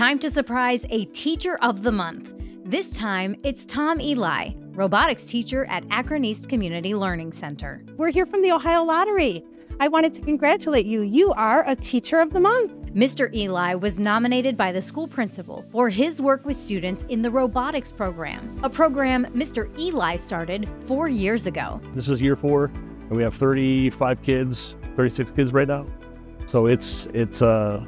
Time to surprise a Teacher of the Month. This time, it's Tom Ely, robotics teacher at Akron East Community Learning Center. We're here from the Ohio Lottery. I wanted to congratulate you. You are a Teacher of the Month. Mr. Ely was nominated by the school principal for his work with students in the robotics program, a program Mr. Ely started four years ago. This is year four, and we have 35 kids, 36 kids right now. So it's it's uh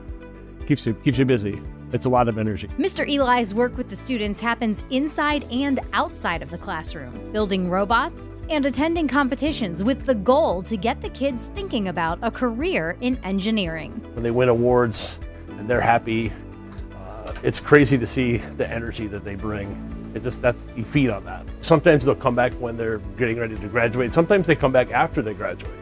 keeps you keeps you busy. It's a lot of energy. Mr. Ely's work with the students happens inside and outside of the classroom, building robots and attending competitions with the goal to get the kids thinking about a career in engineering. When they win awards and they're happy, uh, it's crazy to see the energy that they bring. It just that's you feed on that. Sometimes they'll come back when they're getting ready to graduate. Sometimes they come back after they graduate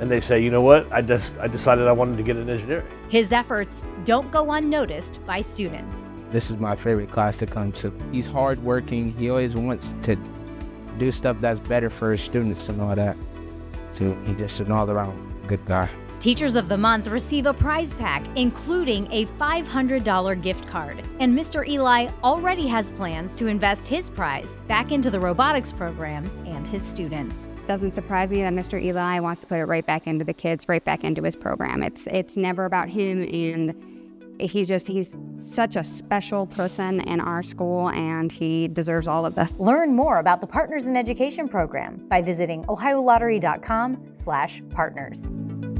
and they say, you know what, I just I decided I wanted to get an engineering. His efforts don't go unnoticed by students. This is my favorite class to come to. He's hardworking. He always wants to do stuff that's better for his students and all that. So he's just an all-around good guy. Teachers of the Month receive a prize pack, including a $500 gift card. And Mr. Ely already has plans to invest his prize back into the robotics program and his students. Doesn't surprise me that Mr. Ely wants to put it right back into the kids, right back into his program. It's it's never about him and he's just he's such a special person in our school and he deserves all of this. Learn more about the Partners in Education program by visiting ohiolottery.com/partners.